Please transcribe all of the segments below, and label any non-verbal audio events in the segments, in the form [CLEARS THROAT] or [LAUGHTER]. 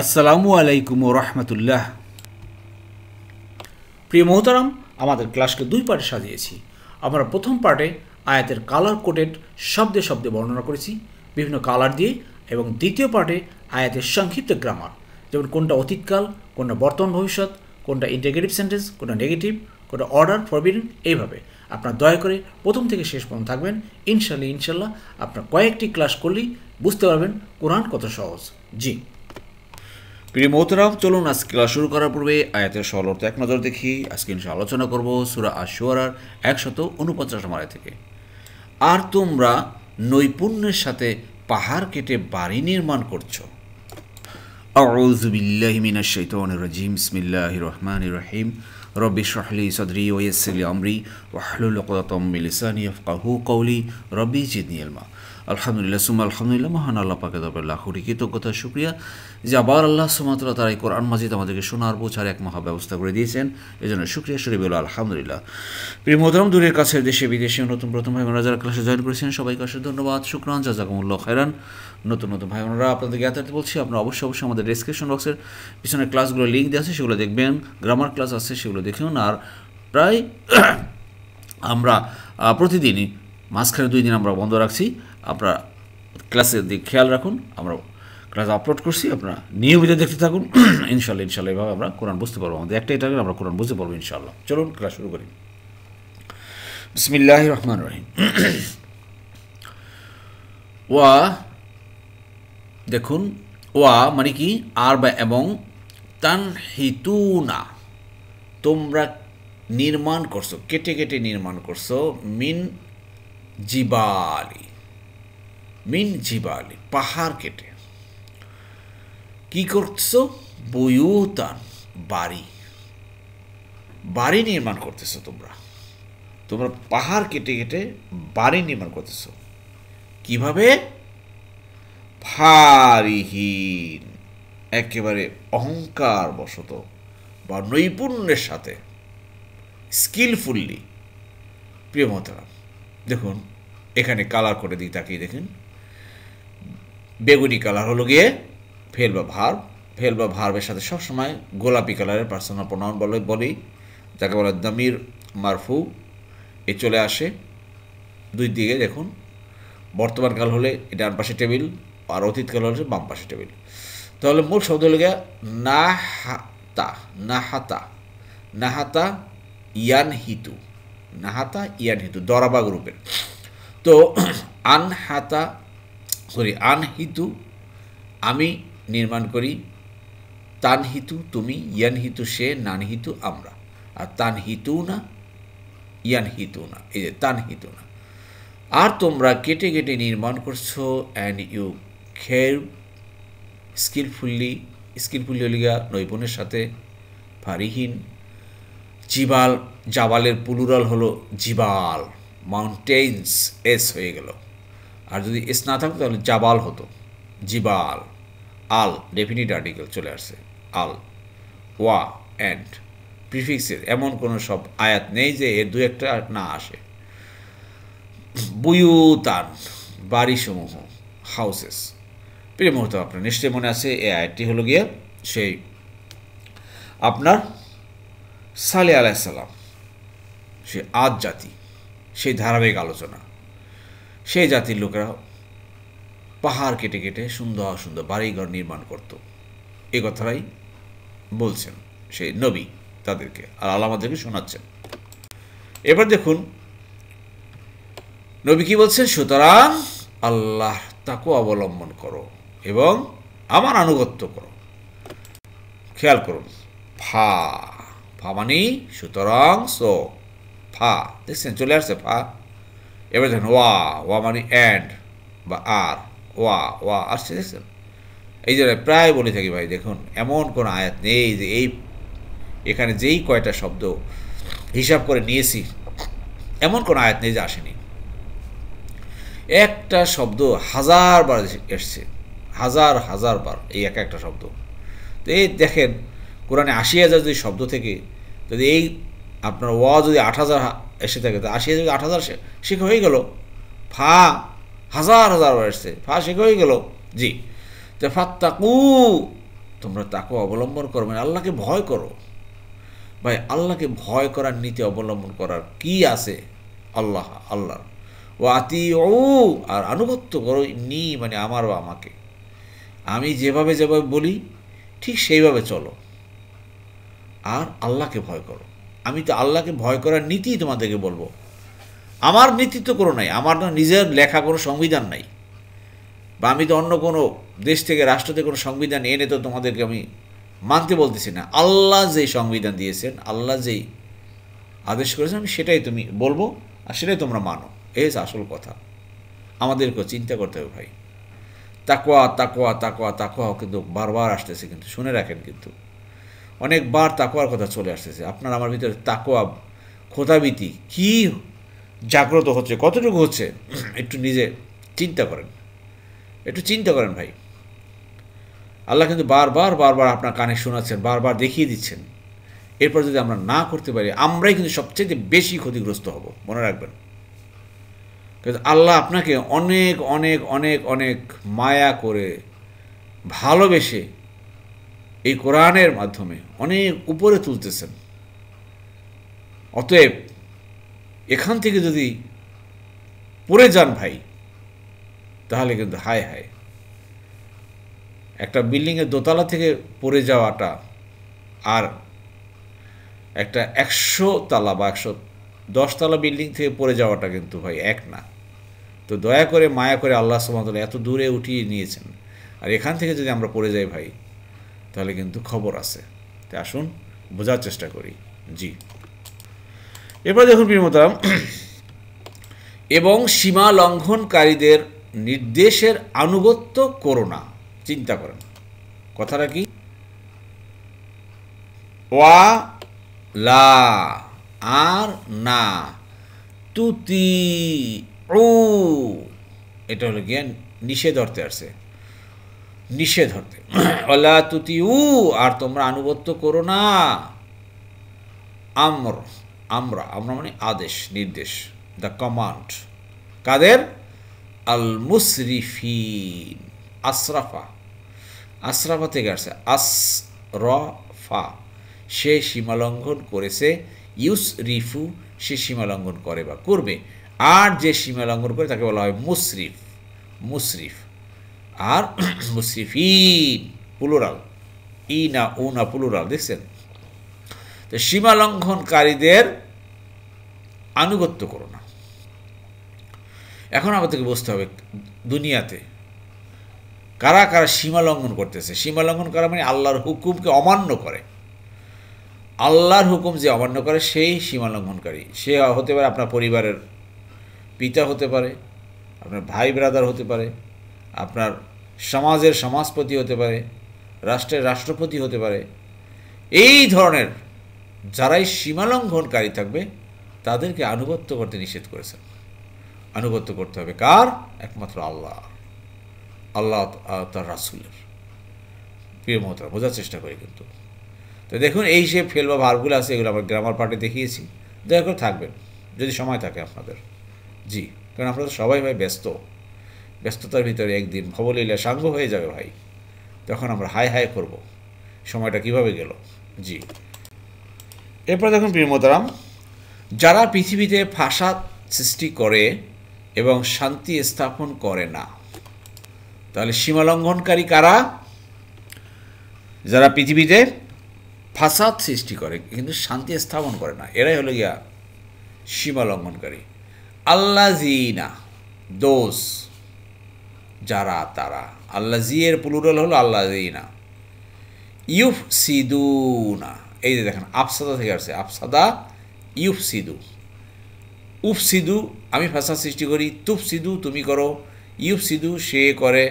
আসসালামু আলাইকুম রহমতুল্লাহ। প্রিয় মোহতারাম, আমাদের ক্লাসকে দুই পার্টে সাজিয়েছি। আমরা প্রথম পার্টে আয়াতের কালার কোডেড শব্দে শব্দে বর্ণনা করেছি, বিভিন্ন কালার দিয়ে, এবং দ্বিতীয় পার্টে আয়াতের সংক্ষিপ্ত গ্রামার যেমন কোনটা অতীতকাল, কোনটা বর্তমান ভবিষ্যৎ, কোনটা ইন্টিগ্রেটিভ সেন্টেন্স কোনটা নেগেটিভ কোনটা অর্ডার ফরবিডেন এইভাবে। আপনার দয়া করে প্রথম থেকে শেষ পর্যন্ত থাকবেন। ইনশাল্লাহ ইনশাল্লাহ আপনার কয়েকটি ক্লাস করলেই বুঝতে পারবেন কোরআন কত সহজ। জি। প্রিয় মোহতরাম চলুন আজকে ক্লাস শুরু করার পূর্বে আয়াতের সরল অর্থ এক নজর দেখি আজকে ইনশা আলোচনা করব সুরা আশুয়ারার একশত উনপঞ্চাশ মারে থেকে আর তোমরা নৈপুণ্যের সাথে পাহাড় কেটে বাড়ি নির্মাণ করছো أعوذ بالله من الشيطان الرجيم بسم الله الرحمن الرحيم رب اشرح لي صدري ويسر لي أمري واحلل عقدة من لساني يفقهوا قولي ربي زدني علما আলহামদুলিল্লাহ সুমা আলহামদুলিল্লাহ, মহান আল্লাহ পাকে দরবার লাখুরি কৃতজ্ঞতা, শুক্রিয়া। যে আবার আল্লাহ সুমাতলা তারা এই কোরআন মাজিদ আমাদেরকে শোনার, বোঝার এক মহা ব্যবস্থা করে দিয়েছেন। এই জন্য শুক্রিয়া, শরীফ আলহামদুলিল্লাহ। প্রিয় মোহতরম, দূরের কাছের দেশে, বিদেশে নতুন প্রথম ভাই বোনেরা যারা ক্লাসে জয়েন করেছেন, সবাইকে অসংখ্য ধন্যবাদ, শুক্রান, জাজাকুমুল্লাহ খায়রান। নতুন নতুন ভাই বোনেরা আপনাদের জ্ঞাতার্থে বলছি, আপনারা অবশ্যই অবশ্যই আমাদের ডিসক্রিপশন বক্সের পিছনে ক্লাসগুলো লিঙ্ক দেওয়া আছে, সেগুলো দেখবেন গ্রামার ক্লাস আছে, সেগুলো দেখুন আর প্রায় আমরা প্রতিদিনই, মাঝখানে দুই দিন আমরা বন্ধ রাখছি। আপনারা ক্লাসের দিক খেয়াল রাখুন, আমরা ক্লাস আপলোড করছি, আপনারা নিয়মিত দেখতে থাকুন, [CLEARS THROAT] ইনশাল্লাহ ইনশাল্লাহ এভাবে আমরা কোরআন বুঝতে পারব। আমাদের একটাই টার্গেট আমরা কোরআন বুঝতে পারব ইনশাল্লাহ। চলুন ক্লাস শুরু করি। বিসমিল্লাহ রহমান রহিম। [CLEARS THROAT] ওয়া, দেখুন, ওয়া মানে কি? আর বা এবং তান হিতুনা তোমরা নির্মাণ করছ, কেটে কেটে নির্মাণ করছ, মিন জিবালি। মিন জিবালি, পাহাড় কেটে। কি করছ বয়ুতান বাড়ি। বাড়ি নির্মাণ করতেছো তোমরা। তোমরা পাহাড় কেটে কেটে বাড়ি নির্মাণ করতেছো। কীভাবে? ভারিহীন, একেবারে অহংকার বশত বা নৈপুণ্যের সাথে। স্কিলফুল্লি প্রিয় দেখুন, এখানে কালার করে দিই তাকিয়ে দেখুন। বেগুনি কালার হলো গিয়ে ফেল বা ভার ফেল বা ভার্বের সাথে সবসময় গোলাপি কালারের পার্সোনাল প্রণয়ন বলে, বলি, যাকে বলে দামির, মারফু। এ চলে আসে। দুই দিকে দেখুন, বর্তমান কাল হলে ডান পাশে টেবিল আর অতীতকাল হলে বাম পাশে টেবিল তাহলে মূল শব্দ হলো গিয়া নাহাতা না হাতা ইয়ান হিতু নাহাতা ইয়ান হিতু দরাবা গ্রুপের। তো [CLEARS THROAT] আনহাতা সরি, আনহিতু আমি নির্মাণ করি, তানহিতু তুমি, ইয়ানহিতু সে, নানহিতু আমরা। আর তানহিতু না ইয়ানহিতু না এই যে তানহিতু না আর তোমরা কেটে কেটে নির্মাণ করছ অ্যান্ড ইউ খের স্কিলফুল্লি স্কিলফুল্লি হলিগা নৈপুণ্যের সাথে ভারিহীন। জিবাল, জাবালের পুলুরাল হলো জিবাল মাউন্টেন্স এস হয়ে গেল। আর যদি এস না থাকতো তাহলে জাবাল হতো। জিবাল। আল ডেফিনিট আর্টিকেল চলে আসছে। আল। ওয়া অ্যান্ড প্রিফিক্সের এমন কোনো সব আয়াত নেই যে এর দু একটা না আসে। বুয়ুতান, বাড়িসমূহ হাউসেস প্রিয় মুহূর্ত আপনার নিশ্চয়ই মনে আছে, এই আয়াতটি হলো গিয়ে সেই আপনার সালে আলাইসাল্লাম সে আজ জাতি, সেই ধারাবাহিক আলোচনা। সেই জাতির লোকেরা পাহাড় কেটে কেটে সুন্দর সুন্দর বাড়িঘর নির্মাণ করত। এ কথাটাই বলছেন সেই নবী তাদেরকে, আর আলামাদেরকে শোনাচ্ছেন। এবার দেখুন, নবী কি বলছেন? সুতরাং আল্লাহ তাকে অবলম্বন করো এবং আমার আনুগত্য করো। খেয়াল করুন, ফা ফা মানে সুতরাং সো, ফা, দেখছেন? চলে আসছে ফা। এবার দেখুন ওয়া ওয়া মানে অ্যান্ড বা আর ওয়া ওয়া আসছে দেখছেন এই জন্য প্রায় বলে থাকি ভাই, দেখুন, এমন কোনো আয়াত নেই যে এই, এখানে যেই কয়টা শব্দ হিসাব করে নিয়েছি, এমন কোনো আয়াত নেই যে আসেনি। একটা শব্দ হাজার বার এসছে, হাজার হাজার বার, এই এক একটা শব্দ। তো এই দেখেন, কোরআনে আশি হাজার যদি শব্দ থেকে যদি এই আপনার ওয়া যদি আট হাজার এসে থাকে। তো আশি হাজার, আট হাজার শেখা হয়ে গেল। ফা, হাজার হাজার এসছে। ফা শেখা হয়ে গেল। জি। তো ফাত্তাকু, তোমরা তাকে অবলম্বন করো। মানে আল্লাহকে ভয় করো। ভাই, আল্লাহকে ভয় করার নীতি অবলম্বন করার কি আছে? আল্লাহ, আল্লাহর। ও আতি ও আর আনুগত্য করো নি মানে আমার আমাকে। আমি যেভাবে যেভাবে বলি, ঠিক সেইভাবে চলো। আর আল্লাহকে ভয় করো। আমি তো আল্লাহকে ভয় করার নীতি তোমাদেরকে বলব। আমার নীতি তো কোনো নাই, আমার না নিজের লেখা কোনো সংবিধান নাই। বা আমি তো অন্য কোনো দেশ থেকে, রাষ্ট্র থেকে কোনো সংবিধান এনে তো তোমাদেরকে আমি মানতে বলতেছি না। আল্লাহ যেই সংবিধান দিয়েছেন, আল্লাহ যেই আদেশ করেছেন, আমি সেটাই তুমি বলব আর সেটাই তোমরা মানো। এই হচ্ছে আসল কথা। আমাদেরকেও চিন্তা করতে হবে ভাই। তাকোয়া তাকোয়া তাকোয়া তাকোয়া কিন্তু বারবার আসতেছে কিন্তু, শুনে রাখেন কিন্তু। অনেকবার তাকোয়ার কথা চলে আসতেছে। আপনার আমার ভিতরে তাকোয়া খোদাবিতি কি জাগ্রত হচ্ছে, কতটুকু হচ্ছে, একটু নিজে চিন্তা করেন। একটু চিন্তা করেন ভাই। আল্লাহ কিন্তু বারবার বারবার আপনার কানে শোনাচ্ছেন, বারবার দেখিয়ে দিচ্ছেন। এরপর যদি আমরা না করতে পারি, আমরাই কিন্তু সবচেয়ে বেশি ক্ষতিগ্রস্ত হব। মনে রাখবেন। কিন্তু আল্লাহ আপনাকে অনেক অনেক অনেক অনেক মায়া করে ভালোবেসে এই কোরআনের মাধ্যমে অনেক উপরে তুলতেছেন। অতএব এখান থেকে যদি পড়ে যান ভাই, তাহলে কিন্তু হায় হায়। একটা বিল্ডিংয়ের দোতলা থেকে পড়ে যাওয়াটা আর একটা একশো তালা বা একশো দশতলা বিল্ডিং থেকে পড়ে যাওয়াটা কিন্তু ভাই এক না। তো দয়া করে, মায়া করে আল্লাহ সুমতলা এত দূরে উঠিয়ে নিয়েছেন। আর এখান থেকে যদি আমরা পড়ে যাই ভাই তাহলে কিন্তু খবর আছে। তাই আসুন, বোঝার চেষ্টা করি। জি। এরপর দেখুন প্রিয়মতারাম এবং সীমা লঙ্ঘনকারীদের নির্দেশের আনুগত্য করো না। চিন্তা করেন। কথাটা কি? ওয়া, লা, আর, না তুতি ও এটা হলো গিয়ে নিষেধ অর্থে আসছে। নিষেধ অর্থে ওলা তুতি উ আর তোমরা আনুগত্য করো না। আমর, আমরা আমরা মানে আদেশ, নির্দেশ দ্য কমান্ড কাদের? আল মুসরিফিন আশরাফা। আশরাফা থেকে আসছে আস রফা সে সীমালঙ্ঘন করেছে ইউস রিফু সে সীমালঙ্ঘন করে বা করবে। আর যে সীমালঙ্ঘন করে তাকে বলা হয় মুসরিফ মুসরিফ। আর [CLEARS THROAT] মুসরিফিন পুলুরাল ই না ও না পুলুরাল দেখছেন? তো সীমা লঙ্ঘনকারীদের আনুগত্য করো না। এখন আমাদেরকে বুঝতে হবে দুনিয়াতে। কারা কারা সীমা লঙ্ঘন করতেছে? সীমা লঙ্ঘন করা মানে আল্লাহর হুকুমকে অমান্য করে। আল্লাহর হুকুম যে অমান্য করে, সেই সীমা লঙ্ঘনকারী সে হতে পারে আপনার পরিবারের পিতা হতে পারে, আপনার ভাই ব্রাদার হতে পারে আপনার সমাজের সমাজপতি হতে পারে, রাষ্ট্রের রাষ্ট্রপতি হতে পারে, এই ধরনের যারাই সীমালঙ্ঘনকারী থাকবে, তাদেরকে আনুগত্য করতে নিষেধ করেছেন। আনুগত্য করতে হবে কার? একমাত্র আল্লাহ আল্লাহ তার রাসুলের। প্রিয় মহতরা বোঝার চেষ্টা করি কিন্তু। তো দেখুন, এই সে ফেল বা ভারগুলো আছে, এগুলো আমরা গ্রামার পার্টে দেখিয়েছি। দয়া করে থাকবেন, যদি সময় থাকে আপনাদের। জি, কারণ আপনারা সবাই ভাই ব্যস্ত। ব্যস্ততার ভিতরে একদিন ভবলীলা সাঙ্গ হয়ে যাবে ভাই। তখন আমরা হাই হাই করব। সময়টা কীভাবে গেল? জি। এরপর দেখুন প্রিয়মতারাম যারা পৃথিবীতে ফাঁসা সৃষ্টি করে এবং শান্তি স্থাপন করে না, তাহলে সীমালঙ্ঘনকারী কারা? যারা পৃথিবীতে ফাসাদ সৃষ্টি করে কিন্তু শান্তি স্থাপন করে না, এরাই হলো গিয়া সীমালঙ্ঘনকারী। আল্লাহ জিনা দোষ। যারা তারা। আল্লাহ জিয়ের পুলুরাল হলো আল্লাহ জিনা ইউফ সিদুনা এই যে দেখেন, আফসাদা থেকে আসছে। আফসাদা ইউফ সিদু উফ সিদু আমি ভাষা সৃষ্টি করি তুফ সিদু তুমি করো। ইউফ সিদু সে করে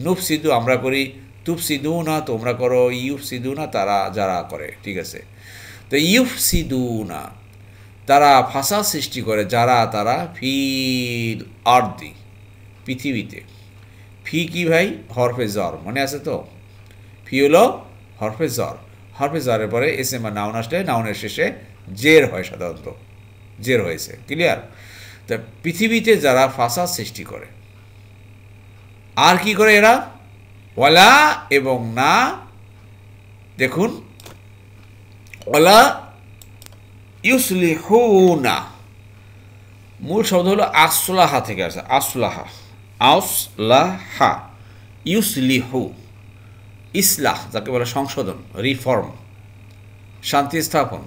নুফ সিদু আমরা করি। তুফ সিদু না তোমরা করো ইউফ সিদু না তারা, যারা করে। ঠিক আছে? তো ইউফ সিদু না তারা ভাষা সৃষ্টি করে, যারা তারা ফিল আর্দি, পৃথিবীতে। ফি কি ভাই? হরফে জ্বর মনে আছে তো? ফি হলো হরফে জ্বর হরফে জ্বরের পরে এস এম নাউন আসলে নাউনের শেষে জের হয় সাধারণত। জের হয়েছে ক্লিয়ার তা পৃথিবীতে যারা ফাঁসা সৃষ্টি করে, আর কি করে এরা? ওয়ালা এবং না, দেখুন ওলা ইউসলিহুনা। মূল শব্দ হলো আসলাহা থেকে আসে, আসলাহা। আসলাহা ইউসলিহু, ইসলাহ, যাকে বলে সংশোধন, রিফর্ম, শান্তি স্থাপন,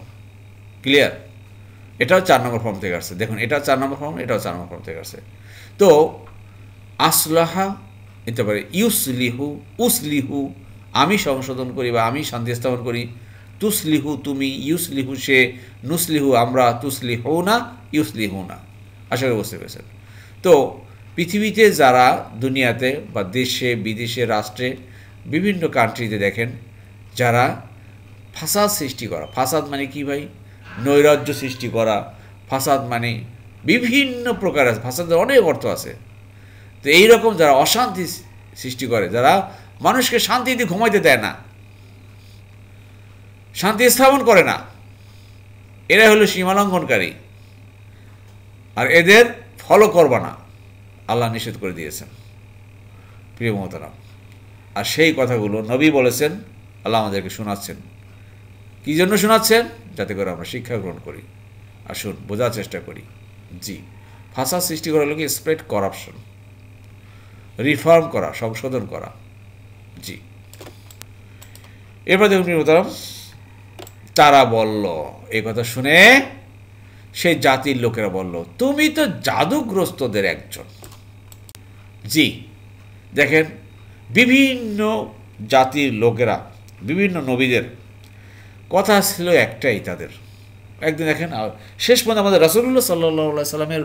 ক্লিয়ার। এটাও চার নম্বর ফর্ম থেকে আসছে। দেখুন, এটাও চার নম্বর ফর্ম, এটাও চার নম্বর ফর্ম থেকে আসছে। তো, আসলাহা নিতে পারে ইউসলিহু, উসলিহু, আমি সংশোধন করি বা আমি শান্তি স্থাপন করি। তুসলিহু তুমি, ইউসলিহু সে, নুসলিহু আমরা, তুসলিহু না, ইউসলিহু না। আশা করি বুঝতে পেরেছেন। তো পৃথিবীতে যারা দুনিয়াতে বা দেশে, বিদেশে, রাষ্ট্রে বিভিন্ন কান্ট্রিতে দেখেন, যারা ফাসাদ সৃষ্টি করা, ফাসাদ মানে কি ভাই? নৈরাজ্য সৃষ্টি করা, ফাসাদ মানে বিভিন্ন প্রকার আছে, ফাসাদের অনেক অর্থ আছে। তো এই রকম যারা অশান্তি সৃষ্টি করে, যারা মানুষকে শান্তিতে ঘুমাইতে দেয় না, শান্তি স্থাপন করে না এরা হলো সীমালঙ্ঘনকারী। আর এদের ফলো করবা না। আল্লাহ নিষেধ করে দিয়েছেন। প্রিয় মহতারাম, আর সেই কথাগুলো নবী বলেছেন, আল্লাহ আমাদেরকে শোনাচ্ছেন। কী জন্য শোনাচ্ছেন? যাতে করে আমরা শিক্ষা গ্রহণ করি। আসুন, বোঝার চেষ্টা করি। জি, ফাঁসা সৃষ্টি করা হলো কি স্প্রেড করাপশন রিফর্ম করা, সংশোধন করা। জি। এরপর দেখুন প্রিয়তারাম তারা বলল, এই কথা শুনে সেই জাতির লোকেরা বলল, তুমি তো জাদুগ্রস্তদের একজন। জি, দেখেন, বিভিন্ন জাতির লোকেরা, বিভিন্ন নবীদের কথা ছিল একটাই তাদের। একদিন দেখেন শেষ পর্যন্ত আমাদের রাসুল্লাহ সাল্লাহ সাল্লামের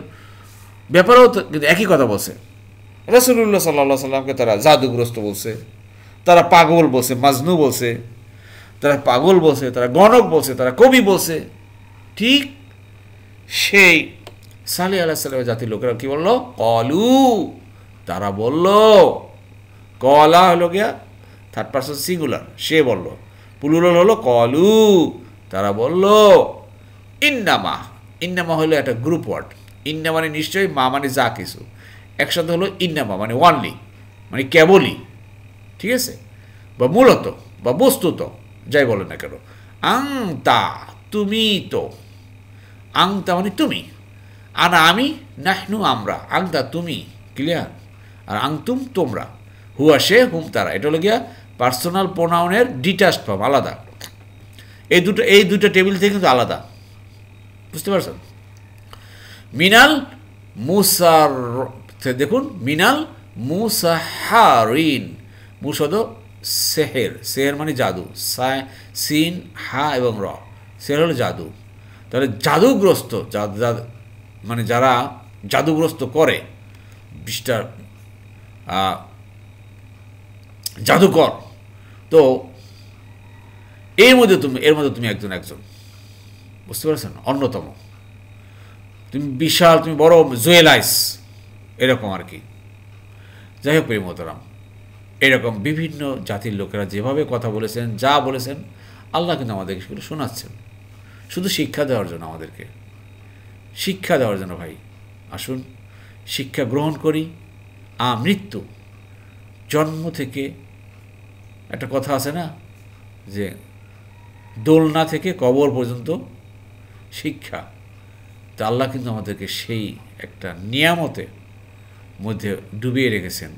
ব্যাপারেও কিন্তু একই কথা বলছে। রসুল্লাহ সাল্লাহ সাল্লামকে তারা জাদুগ্রস্ত বলছে, তারা পাগল বলছে, মাজনু বলছে, তারা পাগল বলছে, তারা গণক বলছে, তারা কবি বলছে। ঠিক সেই সালি আল্লাহ সাল্লামের জাতির লোকেরা কি বলল? কলু। তারা বলল, কলা হলো গিয়া থার্ড পার্সন সিঙ্গুলার সে বলল পুলুরল হলো কলু। তারা বলল, ইন্নামা। ইন্নামা হলো একটা গ্রুপ ওয়ার্ড ইন্না মানে নিশ্চয়ই মা মানে যা কিছু। একসাথে হলো ইন্নামা মানে ওয়ানলি মানে কেবলই। ঠিক আছে? বা মূলত, বা বস্তুত, যাই বলে না কেন। আং তা তুমি তো আংতা মানে তুমি। আর আমি, নাহনু আমরা। আংতা, তুমি। ক্লিয়ার আর আংতুম তোমরা, হুয়া সে হুম তারা। এটা হলো গিয়া পার্সোনাল প্রোনাউনের ডিটাচড ফর্ম আলাদা। এই দুটো এই দুটো টেবিল থেকে কিন্তু আলাদা। বুঝতে পারছেন? মিনাল মুসার দেখুন, মিনাল মুসাহারিন। মুসদ সেহের। সেহের মানে জাদু। সিন, হা এবং র। সেহের হলো জাদু। তাহলে জাদুগ্রস্ত মানে যারা জাদুগ্রস্ত করে বিষ্টার জাদুকর। তো এর মধ্যে তুমি, এর মধ্যে তুমি একজন একজন। বুঝতে পারছেন? অন্যতম। তুমি বিশাল, তুমি বড় জুয়েলাইস। এরকম আর কি। যাই হোক, প্রিয় মোহতারাম, এরকম বিভিন্ন জাতির লোকেরা যেভাবে কথা বলেছেন, যা বলেছেন, আল্লাহ কিন্তু আমাদেরকে সেগুলো শোনাচ্ছেন। শুধু শিক্ষা দেওয়ার জন্য আমাদেরকে। শিক্ষা দেওয়ার জন্য ভাই, আসুন, শিক্ষা গ্রহণ করি আ মৃত্যু জন্ম থেকে একটা কথা আছে না? যে দোলনা থেকে কবর পর্যন্ত শিক্ষা। তা আল্লাহ কিন্তু আমাদেরকে সেই একটা নিয়ামতে মধ্যে ডুবিয়ে রেখেছেন।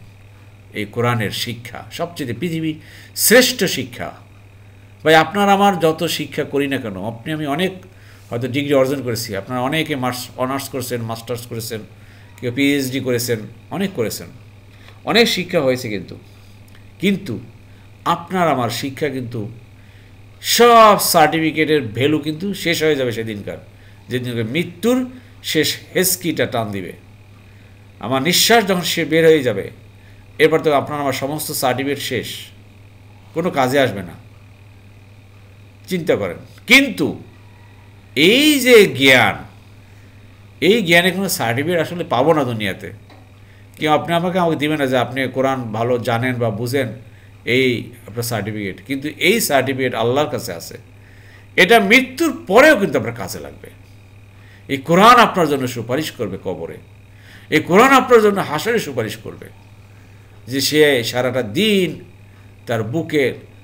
এই কোরআনের শিক্ষা, সবচেয়ে পৃথিবী শ্রেষ্ঠ শিক্ষা। ভাই, আপনার আমার যত শিক্ষা করি না কেন, আপনি আমি অনেক হয়তো ডিগ্রি অর্জন করেছি, আপনারা অনেকে মার্স অনার্স করেছেন, মাস্টার্স করেছেন কেউ পিএইচডি করেছেন, অনেক করেছেন। অনেক শিক্ষা হয়েছে কিন্তু। কিন্তু আপনার আমার শিক্ষা কিন্তু সব সার্টিফিকেটের ভ্যালু কিন্তু শেষ হয়ে যাবে সেদিনকার। যেদিনকার মৃত্যুর শেষ হেসকিটা টান দিবে। আমার নিঃশ্বাস যখন সে বের হয়ে যাবে, এরপর তো আপনার আমার সমস্ত সার্টিফিকেট শেষ। কোনো কাজে আসবে না। চিন্তা করেন। কিন্তু এই যে জ্ঞান এই জ্ঞানে কোনো সার্টিফিকেট আসলে পাবো না দুনিয়াতে। কেউ আপনি আমাকে আমাকে দেবেন না যে আপনি কোরআন ভালো জানেন বা বুঝেন, এই আপনার সার্টিফিকেট কিন্তু এই সার্টিফিকেট আল্লাহর কাছে আছে। এটা মৃত্যুর পরেও কিন্তু আপনার কাজে লাগবে। এই কোরআন আপনার জন্য সুপারিশ করবে কবরে। এই কোরআন আপনার জন্য হাসারে সুপারিশ করবে। যে সে সারাটা দিন তার বুকে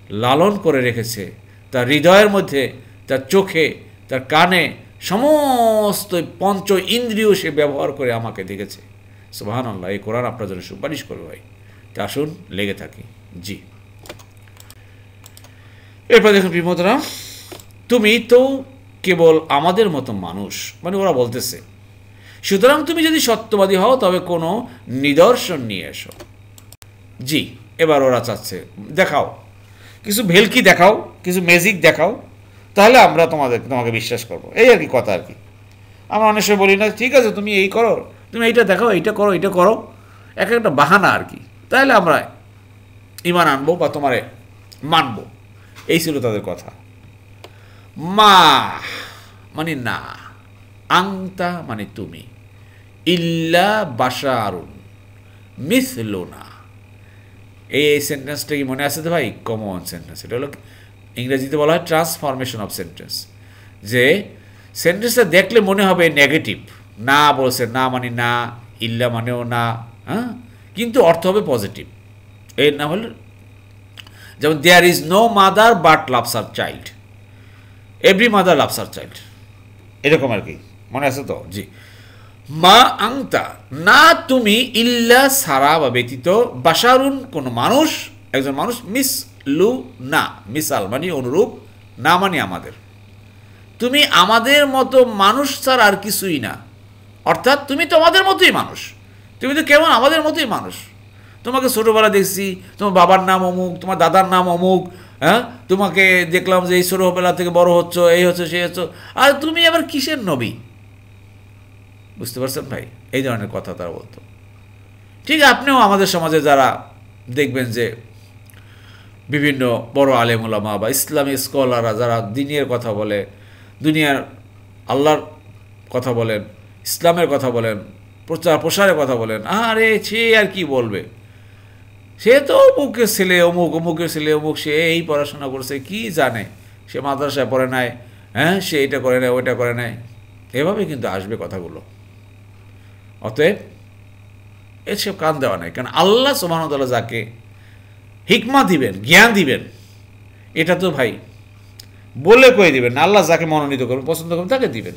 লালন করে রেখেছে, তার হৃদয়ের মধ্যে, তার চোখে, তার কানে সমস্ত পঞ্চ ইন্দ্রিয় সে ব্যবহার করে আমাকে দেখেছে। সুবাহান আল্লাহ এই কোরআন আপনার জন্য সুপারিশ করবে ভাই। তা আসুন, লেগে থাকি। জি। এরপর দেখুন বিমতরা তুমি তো কেবল আমাদের মতো মানুষ মানে ওরা বলতেছে, সুতরাং তুমি যদি সত্যবাদী হও, তবে কোনো নিদর্শন নিয়ে এসো। জি, এবার ওরা চাচ্ছে, দেখাও। কিছু ভেলকি দেখাও, কিছু ম্যাজিক দেখাও। তাহলে আমরা তোমাদের, তোমাকে বিশ্বাস করব। এই আর কি কথা আর কি। আমরা অনেক সময় বলি না, ঠিক আছে, তুমি এই করো, তুমি এইটা দেখো এইটা করো এইটা করো। এক একটা বাহানা আর কি। তাহলে আমরা ইমান আনব বা তোমারে মানবো। এই ছিল তাদের কথা। মা মানে না, আংতা মানে তুমি। ইল্লা বাসা আরুন মিসলো না এই সেন্টেন্সটা কি মনে আছে তো ভাই? কমন সেন্টেন্স এটা হলো ইংরেজিতে বলা হয় ট্রান্সফরমেশন অফ সেন্টেন্স যে সেন্টেন্সটা দেখলে মনে হবে নেগেটিভ না বলছে, না মানে না, ইল্লা মানেও না হ্যাঁ? কিন্তু অর্থ হবে পজিটিভ এর না হলে, যেমন there is no mother but loves her child every mother loves her child এরকম আর কি। মনে আছে তো? জি। মা আংতা, না তুমি ইল্লা সারা বা ব্যতীত বাসারুন কোনো মানুষ, একজন মানুষ মিস লু, না। মিসাল মানে অনুরূপ, না মানে আমাদের। তুমি আমাদের মতো মানুষ ছাড়া আর কিছুই না। অর্থাৎ তুমি তো আমাদের মতোই মানুষ। তুমি তো কেমন আমাদের মতোই মানুষ। তোমাকে ছোটোবেলা দেখছি, তোমার বাবার নাম অমুক, তোমার দাদার নাম অমুক হ্যাঁ? তোমাকে দেখলাম যে এই ছোটোবেলা থেকে বড় হচ্ছ, এই হচ্ছে, সেই হচ্ছে। আর তুমি আবার কিসের নবী? বুঝতে পারছেন ভাই? এই ধরনের কথা তারা বলতো। ঠিক আপনিও আমাদের সমাজে যারা দেখবেন যে বিভিন্ন বড় আলেম ওলামা বা ইসলামী স্কলাররা যারা দিনের কথা বলে, দুনিয়ার আল্লাহর কথা বলেন, ইসলামের কথা বলেন, প্রচার প্রসারের কথা বলেন, আরে সে আর কি বলবে? সে তো অমুকের ছেলে, অমুক, অমুকের ছেলে, অমুক, সে এই পড়াশোনা করছে, কি জানে? সে মাদ্রাসায় পড়ে নাই হ্যাঁ সে এটা করে নেয়, ওইটা করে নেয়। এভাবে কিন্তু আসবে কথাগুলো। অতএব এসব কান দেওয়া নাই। কারণ আল্লাহ সুবাহতাল্লাহ যাকে হিকমা দিবেন, জ্ঞান দিবেন। এটা তো ভাই বলে কয়ে দিবেন আল্লাহ যাকে মনোনীত করবেন, পছন্দ করবেন, তাকে দিবেন।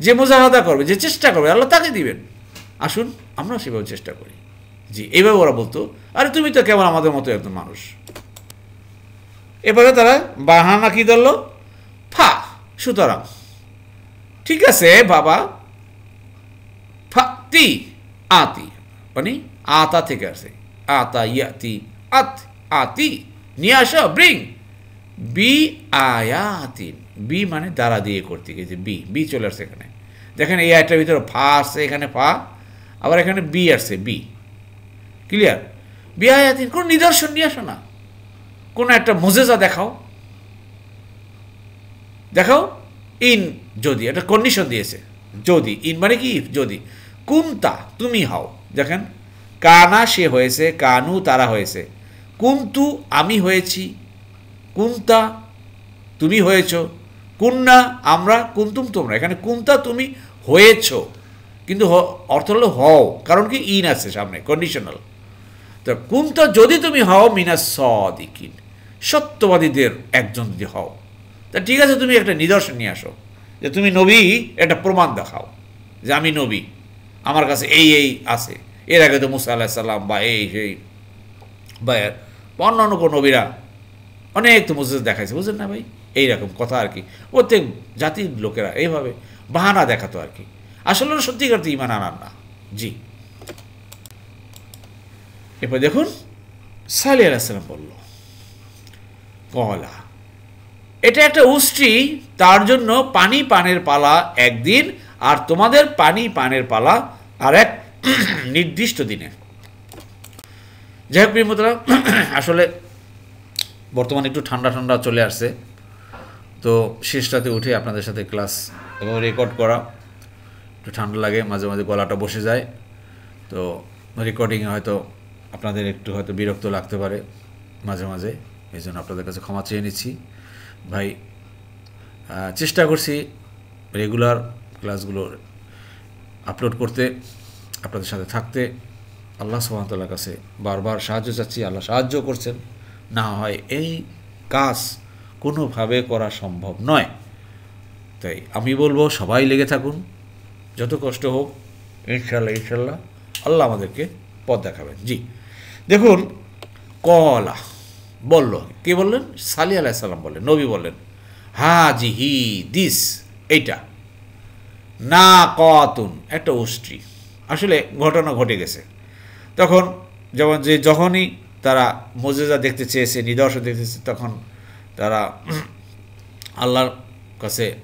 যে মোজাহাদা করবে, যে চেষ্টা করবে, আল্লাহ তাকে দিবেন। আসুন আমরা সেভাবে চেষ্টা করি। জি এইভাবে ওরা বলতো, আরে তুমি তো কেমন আমাদের মতো একজন মানুষ। এবারে তারা বাহানা কি ধরল? ফা, সুতরাং। ঠিক আছে, বাবা। ফাতি আতি। মানে আতা থেকে আসে। আতা, ইয়াতি। আত আতি নিয়ে আসো ব্রিং বি আয়াতিন বি মানে দ্বারা দিয়ে করতে গেছে বি বি চলে আসছে এখানে। দেখেন এই আয়টার ভিতরে ফা আসছে, এখানে ফা, আবার এখানে বি আসছে বি ক্লিয়ার বি আয়াতিন কোনো নিদর্শন নিয়ে আসো না। কোনো একটা মজেজা দেখাও। দেখাও? ইন যদি, একটা কন্ডিশন দিয়েছে। যদি ইন মানে কি? যদি। কুন্তা তুমি হও। দেখেন, কানা সে হয়েছে, কানু তারা হয়েছে। কুন্তু আমি হয়েছি, কুন্তা তুমি হয়েছ, কুন্না আমরা, কুন্তুম তোমরা। এখানে কুন্তা তুমি হয়েছ, কিন্তু অর্থ হলো হও, কারণ কি ইন আছে সামনে কন্ডিশনাল তো কুন্তা যদি তুমি হও, মিনা সদিকিন, সত্যবাদীদের একজন যদি হও, তা ঠিক আছে, তুমি একটা নিদর্শন নিয়ে আসো, যে তুমি নবী, একটা প্রমাণ দেখাও, যে আমি নবী, আমার কাছে এই এই আছে। এর আগে তো মুসা আল্লাহ সাল্লাম বা এই, সেই, বা অন্যান্য কোনো নবীরা অনেক তো মুসিদ দেখাইছে, বুঝলেন না ভাই? এইরকম কথা আর কি। প্রত্যেক জাতির লোকেরা এইভাবে বাহানা দেখাতো আর কি। আসলে সত্যিকার তো ইমান আনার না। জি। এরপর দেখুন সালি আলাইসালাম বলল, কলা, এটা একটা উষ্ট্রি, তার জন্য পানি পানের পালা একদিন আর তোমাদের পানি পানের পালা আর এক নির্দিষ্ট দিনে। যাই হোক প্রিয়মতরা [CLEARS THROAT] আসলে বর্তমানে একটু ঠান্ডা ঠান্ডা চলে আসছে। তো শেষটাতে উঠে আপনাদের সাথে ক্লাস এবং রেকর্ড করা। একটু ঠান্ডা লাগে, মাঝে মাঝে গলাটা বসে যায়। তো রেকর্ডিংয়ে হয়তো আপনাদের একটু হয়তো বিরক্ত লাগতে পারে মাঝে মাঝে। এই জন্য আপনাদের কাছে ক্ষমা চেয়ে নিচ্ছি। ভাই চেষ্টা করছি রেগুলার ক্লাসগুলো আপলোড করতে, আপনাদের সাথে থাকতে। আল্লাহ সুহামতাল্লার কাছে বারবার সাহায্য চাচ্ছি, আল্লাহ সাহায্য করছেন। না হয় এই কাজ কোনোভাবে করা সম্ভব নয়। তাই আমি বলব, সবাই লেগে থাকুন। যত কষ্ট হোক ইনশাল্লাহ ইনশাল্লাহ আল্লাহ আমাদেরকে পথ দেখাবেন। জি। দেখুন, কলা বলল, কে বললেন? সালি আলাইসাল্লাম বললেন, নবী বললেন হা জি হি দিস, এইটা, না কতুন, একটা উষ্ট্রি আসলে ঘটনা ঘটে গেছে। তখন যেমন যে যখনই তারা মজেজা দেখতে চেয়েছে, নিদর্শন দেখতে তখন তারা আল্লাহর কাছে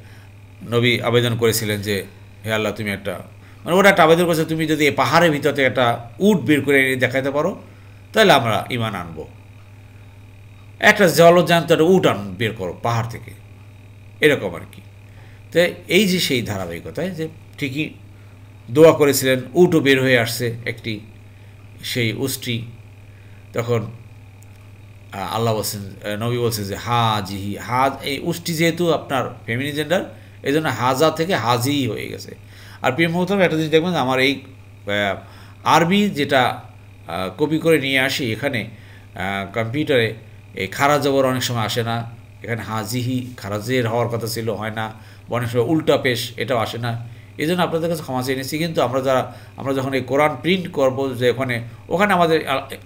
নবী আবেদন করেছিলেন যে, হে আল্লাহ, তুমি একটা মানে ওটা একটা আবেদন করেছে, তুমি যদি এই পাহাড়ের ভিতর একটা উট বের করে দেখাতে পারো, তাহলে আমরা ইমান আনব। একটা জলযান্ত একটা উট আন, বের করো পাহাড় থেকে। এরকম আর কি। তো এই যে সেই ধারাবাহিকতায় যে ঠিকই দোয়া করেছিলেন, উটও বের হয়ে আসছে একটি সেই উষ্টি তখন আল্লাহ বলছেন নবী বলছেন যে হা জিহি হা এই উষ্টি যেহেতু আপনার ফেমিনি জেন্ডার এই জন্য হাজা থেকে হাজি হয়ে গেছে। আর প্রিয় মোহতম একটা জিনিস দেখবেন আমার এই আরবি যেটা কপি করে নিয়ে আসি এখানে কম্পিউটারে এই খারা জবর অনেক সময় আসে না। এখানে হাজিহি, খারাজের হওয়ার কথা ছিল, হয় না। অনেক সময় উল্টা পেশ, এটাও আসে না। এই জন্য আপনাদের কাছে ক্ষমা চেয়ে কিন্তু আমরা যারা আমরা যখন এই কোরআন প্রিন্ট করব যে ওখানে ওখানে আমাদের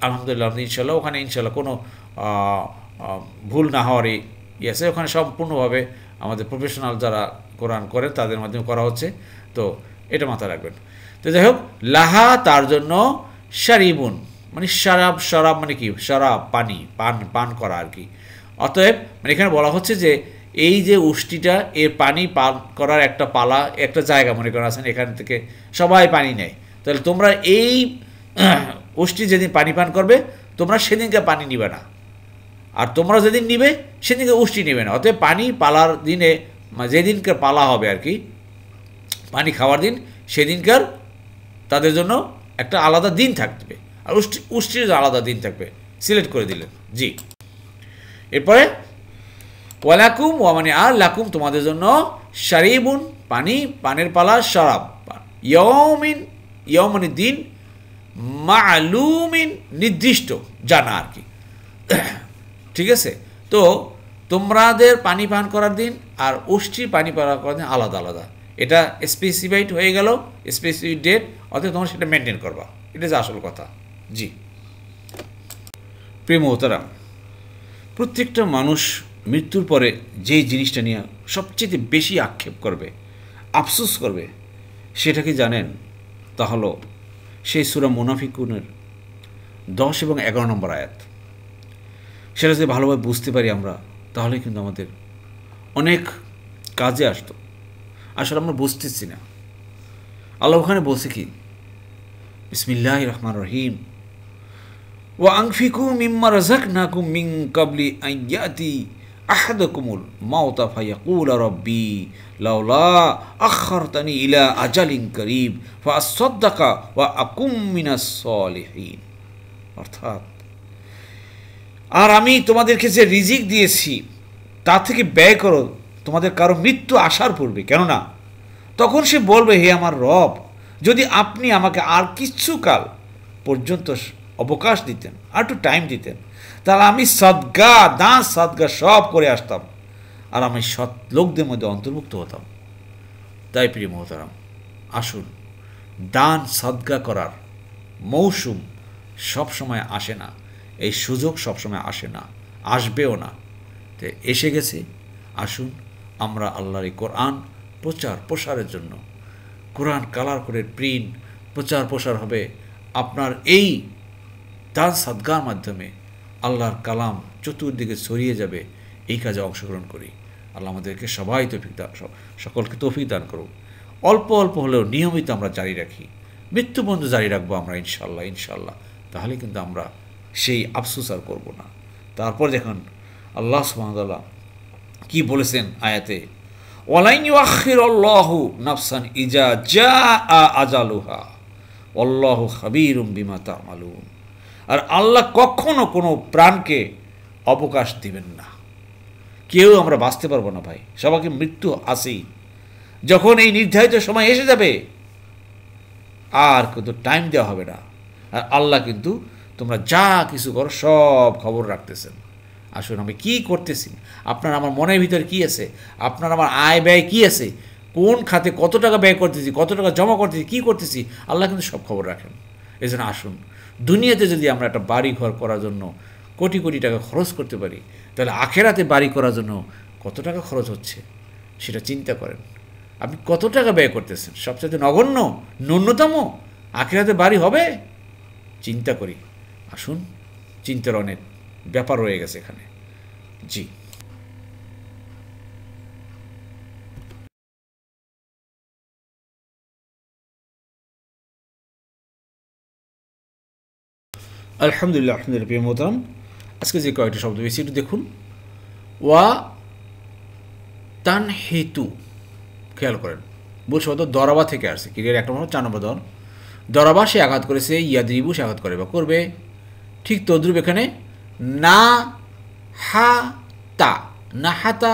আলহামদুলিল্লাহ ইনশাল্লাহ ওখানে ইনশাল্লাহ কোনো ভুল না হওয়ারই আছে ওখানে সম্পূর্ণভাবে আমাদের প্রফেশনাল যারা কোরআন করেন তাদের মাধ্যমে করা হচ্ছে। তো এটা মাথায় রাখবেন। তো যাই হোক, লাহা তার জন্য শারিবুন। মানে শরাব শরাব মানে কি? শরাব, পানি, পান পান করা আর কি। অতএব মানে এখানে বলা হচ্ছে যে এই যে উষ্টিটা, এর পানি পান করার একটা পালা, একটা জায়গা মনে করেন আছেন এখান থেকে সবাই পানি নেয়। তাহলে তোমরা এই [CLEARS THROAT] উষ্টি যেদিন পানি পান করবে, তোমরা সেদিনকে পানি নিবে না। আর তোমরা যেদিন নিবে, সেদিনকে উষ্টি নেবে না। অতএব পানি পালার দিনে মানে যেদিনকার পালা হবে আর কি, পানি খাওয়ার দিন, সেদিনকার তাদের জন্য একটা আলাদা দিন থাকবে। আর উষ্টি, উষ্টির আলাদা দিন থাকবে। সিলেক্ট করে দিলেন। জি। এরপরে ওয়ালাকুম ওয়া মানে আর লাকুম, তোমাদের জন্য শারিবুন, পানি, পানের পালা, শরাব। ইয়মিন ইয়ম মানে দিন, মালুমিন, নির্দিষ্ট, জানা আর কি। ঠিক আছে? তো তোমাদের পানি পান করার দিন আর উষ্টির পানি পান করার দিন আলাদা আলাদা। এটা স্পেসিফাইড হয়ে গেল স্পেসিফিক ডেট অর্থাৎ তোমরা সেটা মেনটেন করবা। এটা যে আসল কথা। জি। প্রেম প্রত্যেকটা মানুষ মৃত্যুর পরে যেই জিনিসটা নিয়ে সবচেয়ে বেশি আক্ষেপ করবে, আফসোস করবে, সেটা কি জানেন? তা হলো সেই সুরা মুনাফিকুনের দশ এবং এগারো নম্বর আয়াত। সেটা যদি ভালোভাবে বুঝতে পারি আমরা, তাহলে কিন্তু আমাদের অনেক কাজে আসতো। আসলে আমরা বুঝতেছি না। আল্লাহ ওখানে বলছে কি বিসমিল্লাহ রহমান রহিম। ও আংফিকু মিম্মা রাজাকনাকুম মিন কাবলি আন ইয়াতি রব্বি, লাউলা ইলা আজালিন ফাসাদ্দাকা ওয়া আকুম মিনাস অর্থাৎ, আর আমি তোমাদেরকে যে রিজিক দিয়েছি, তা থেকে ব্যয় করো, তোমাদের কারও মৃত্যু আসার পূর্বে। কেননা, তখন সে বলবে, হে আমার রব, যদি আপনি আমাকে আর কিছু কাল পর্যন্ত অবকাশ দিতেন, আর একটু টাইম দিতেন তাহলে আমি সদ্গা, দান, সদ্গা সব করে আসতাম। আর আমি সৎ লোকদের মধ্যে অন্তর্ভুক্ত হতাম। তাই প্রিয় মহতারাম, আসুন, দান, সদ্গা করার মৌসুম সবসময় আসে না। এই সুযোগ সবসময় আসে না, আসবেও না। তো এসে গেছে, আসুন, আমরা আল্লাহর এই কোরআন প্রচার প্রসারের জন্য। কোরআন কালার করে প্রিন্ট প্রচার প্রসার হবে। আপনার এই দান, সাদগার মাধ্যমে আল্লাহর কালাম চতুর্দিকে ছড়িয়ে যাবে, এই কাজে অংশগ্রহণ করি। আল্লাহ আমাদেরকে সবাই তৌফিক দান সকলকে তৌফিক দান করুক। অল্প অল্প হলেও নিয়মিত আমরা জারি রাখি। মৃত্যু জারি রাখব আমরা ইনশাল্লাহ ইনশাল্লাহ তাহলে কিন্তু আমরা সেই আফসোস আর করব না। তারপর দেখুন, আল্লাহ সুহামতাল্লাহ কি বলেছেন আয়াতে? ওয়ালাইন আখির আল্লাহু নাফসান ইজা যা আজালুহা। অল্লাহ হাবিরুম বিমা তামালুন। আর আল্লাহ কখনো কোনো প্রাণকে অবকাশ দিবেন না। কেউ আমরা বাঁচতে পারব না ভাই। সবাইকে মৃত্যু আসেই যখন এই নির্ধারিত সময় এসে যাবে, আর কিন্তু টাইম দেওয়া হবে না। আর আল্লাহ কিন্তু তোমরা যা কিছু করো, সব খবর রাখতেছেন। আসুন, আমি কি করতেছি? আপনার আমার মনের ভিতরে কি আছে? আপনার আমার আয় ব্যয় কি আছে? কোন খাতে কত টাকা ব্যয় করতেছি, কত টাকা জমা করতেছি, কি করতেছি? আল্লাহ কিন্তু সব খবর রাখেন। এই জন্য আসুন দুনিয়াতে যদি আমরা একটা বাড়ি ঘর করার জন্য কোটি কোটি টাকা খরচ করতে পারি, তাহলে আখেরাতে বাড়ি করার জন্য কত টাকা খরচ হচ্ছে সেটা চিন্তা করেন। আপনি কত টাকা ব্যয় করতেছেন? সবচেয়ে নগণ্য, ন্যূনতম আখেরাতে বাড়ি হবে? চিন্তা করি। আসুন, চিন্তার অনেক ব্যাপার রয়ে গেছে এখানে। জি। আলহামদুলিল্লাহ আলহামদুলিল্লাহ, প্রিয় মোহতারাম। আজকে যে কয়েকটি শব্দ পেয়েছি একটু দেখুন। ওয়া তান হেতু খেয়াল করেন। ভুল শব্দ দরাবা থেকে আসছে। ক্রিয়ার এক নম্বর চার নম্বর দর দরাবা সে আঘাত করেছে, ইয়াদ্রিবু সে আঘাত করে বা করবে। ঠিক তদ্রুপ এখানে, না হা তা, না হাতা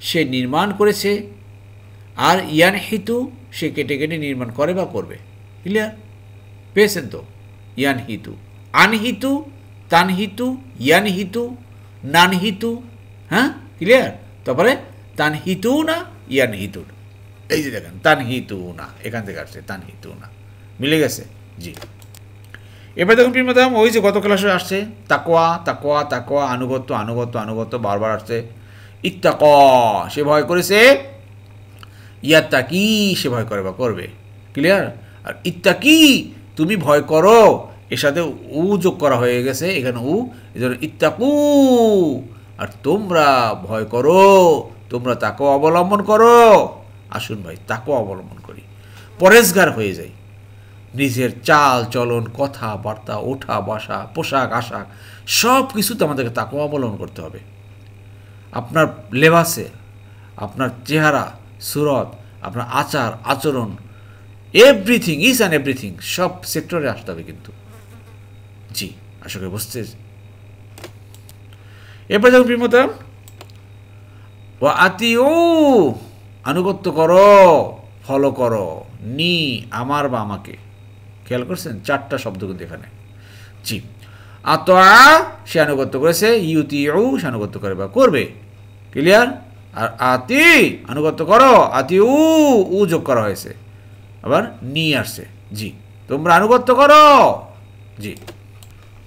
সে নির্মাণ করেছে, আর ইয়ান হিতু সে কেটে কেটে নির্মাণ করে বা করবে। ক্লিয়ার পেয়েছেন তো? ইয়ান হিতু আনহিতু, তানহিতু, ইয়ানহিতু, নানহিতু হ্যাঁ? ক্লিয়ার তারপরে তানহিতু না ইয়ানহিতু এই যে দেখেন তানহিতু না এখান থেকে আসছে তানহিতু না মিলে গেছে? জি। এবার দেখুন প্রিয়তাম ওই যে গত ক্লাসে আসছে তাকোয়া তাকোয়া তাকোয়া আনুগত্য আনুগত্য আনুগত্য, বারবার আসছে। ইত্তাক, সে ভয় করেছে? ইয়াত্তাকি, সে ভয় করে বা করবে। ক্লিয়ার আর ইত্তাকি, তুমি ভয় করো। এর সাথে উ যোগ করা হয়ে গেছে, এখানে উ, এই জন্য ইত্তাকু। আর তোমরা ভয় করো, তোমরা তাকেও অবলম্বন করো। আসুন ভাই তাকেও অবলম্বন করি। পরেশগার হয়ে যাই। নিজের চাল, চলন, কথাবার্তা, ওঠা, বসা, পোশাক, আশাক, সব কিছুতে আমাদেরকে তাকেও অবলম্বন করতে হবে। আপনার লেবাসে, আপনার চেহারা, সুরত, আপনার আচার, আচরণ এভরিথিং ইজ অ্যান্ড এভরিথিং সব সেক্টরে আসতে হবে কিন্তু। জি, আশা করি বুঝতে এরপর যখন প্রিমতা ও আতিও আনুগত্য করো, ফলো করো, নি আমার বা আমাকে। খেয়াল করছেন? চারটা শব্দ কিন্তু এখানে। জি, আতোয়া, সে আনুগত্য করেছে ইউতি ও সে আনুগত্য করে বা করবে। ক্লিয়ার? আর আতি, আনুগত্য করো আতি উ উ যোগ করা হয়েছে। আবার নি আসছে। জি, তোমরা আনুগত্য করো। জি।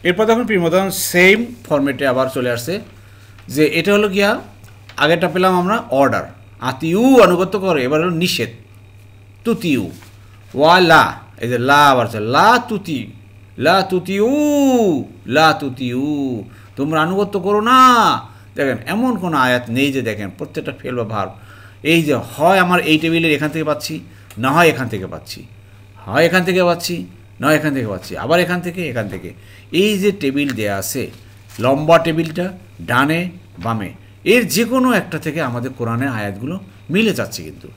এরপর তখন প্রিমোদন সেম ফর্মেটে আবার চলে আসছে, যে এটা হলো গিয়া, আগেরটা পেলাম আমরা অর্ডার আতিউ আনুগত্য করে, এবার হলো নিষেধ, তুতিউ, ওয়া লা, এই যে লা আবার লা তুতি, লা তুতিউ লা তুতিউ, তোমরা আনুগত্য করো না, দেখেন এমন কোনো আয়াত নেই যে দেখেন প্রত্যেকটা ফেল বা ভার, এই যে হয় আমার এই টেবিলের এখান থেকে পাচ্ছি, না হয় এখান থেকে পাচ্ছি, হয় এখান থেকে পাচ্ছি না, এখান থেকে পাচ্ছি। আবার এখান থেকে এখান থেকে। এই যে টেবিল দেয়া আছে, লম্বা টেবিলটা ডানে, বামে, এর যে কোনো একটা থেকে আমাদের কোরআনের আয়াতগুলো মিলে যাচ্ছে কিন্তু।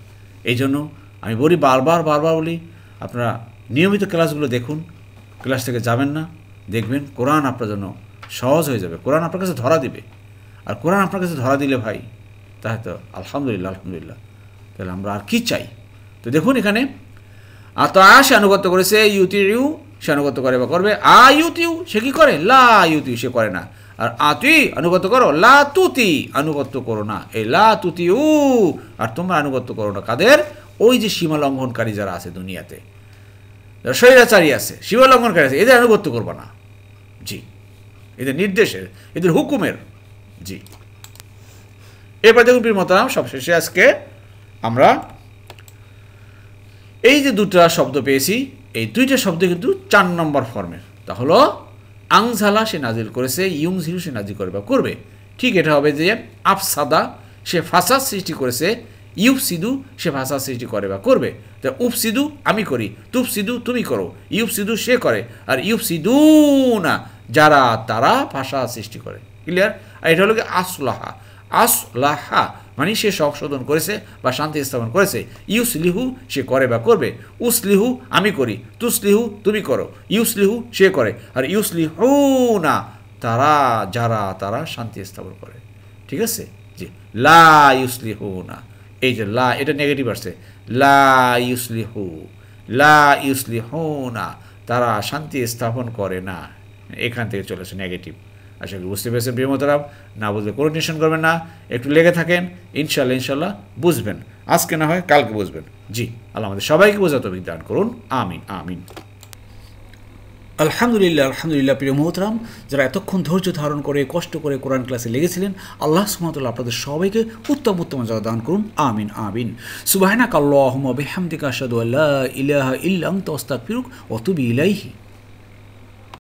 এই জন্য আমি বলি বারবার বারবার বলি, আপনারা নিয়মিত ক্লাসগুলো দেখুন, ক্লাস থেকে যাবেন না, দেখবেন কোরআন আপনার জন্য সহজ হয়ে যাবে। কোরআন আপনার কাছে ধরা দিবে। আর কোরআন আপনার কাছে ধরা দিলে ভাই, তাহলে তো আলহামদুলিল্লাহ আলহামদুলিল্লাহ। তাহলে আমরা আর কি চাই? তো দেখুন এখানে আর তো সে আনুগত্য করেছে ইউতি ইউ সে আনুগত্য করে বা করবে। আ ইউতিউ সে কি করে? লা ইউতিউ সে করে না। আর আ তুই আনুগত্য করো, লা তুতি আনুগত্য করো না। এই লা তুতি উ আর তোমরা আনুগত্য করো না। কাদের? ওই যে সীমা লঙ্ঘনকারী যারা আছে দুনিয়াতে। যারা স্বৈরাচারী আছে সীমা লঙ্ঘনকারী আছে, এদের আনুগত্য করবা না। জি। এদের নির্দেশের, এদের হুকুমের। জি। এরপর দেখুন প্রিয় মতাম সবশেষে আজকে আমরা এই যে দুটা শব্দ পেয়েছি, এই দুইটা শব্দ কিন্তু চার নম্বর ফর্মের। তা হলো, আংঝালা সে নাজিল করেছে ইউংঝিলু সে নাজিল করে বা করবে। ঠিক এটা হবে যে, আফসাদা সে ফাসাদ সৃষ্টি করেছে ইউপসিদু সে ভাষা সৃষ্টি করে বা করবে। তা উপসিদু আমি করি তুপসিদু তুমি করো ইউপসিদু সে করে, আর ইউপসিদু না যারা তারা ভাষা সৃষ্টি করে। ক্লিয়ার আর এটা হলো কি আসলাহা। আসলাহা মানে সে সংশোধন করেছে বা শান্তি স্থাপন করেছে। ইউসলিহু সে করে বা করবে। উসলিহু আমি করি। তুসলিহু তুমি করো। ইউসলিহু সে করে। আর ইউসলিহু না তারা, যারা, তারা শান্তি স্থাপন করে। ঠিক আছে? জি। লা ইউসলিহু না এই যে লা, এটা নেগেটিভ আসছে। লা ইউসলিহু। লা ইউসলিহু না তারা শান্তি স্থাপন করে না। এখান থেকে চলেছে নেগেটিভ আশা করি বুঝতে পেরেছেন প্রিয় মোতারাম না বুঝলে কোনো টেনশন করবেন না, একটু লেগে থাকেন ইনশাল্লাহ ইনশাল্লাহ বুঝবেন। আজকে না হয় কালকে বুঝবেন। জি, আল্লাহ আমাদের সবাইকে বোঝা তবিক দান করুন। আমিন আমিন। আলহামদুলিল্লাহ আলহামদুলিল্লাহ প্রিয় মোহতরাম যারা এতক্ষণ ধৈর্য ধারণ করে, কষ্ট করে কোরআন ক্লাসে লেগেছিলেন, আল্লাহ সুমতুল্লাহ আপনাদের সবাইকে উত্তম উত্তম যা দান করুন। আমিন আমিন। সুবাহনা কাল্লাহম বেহামদিকা আসাদু আল্লাহ ইলাহা ইল্লাং তস্তাক ফিরুক অতুবি ইলাইহি।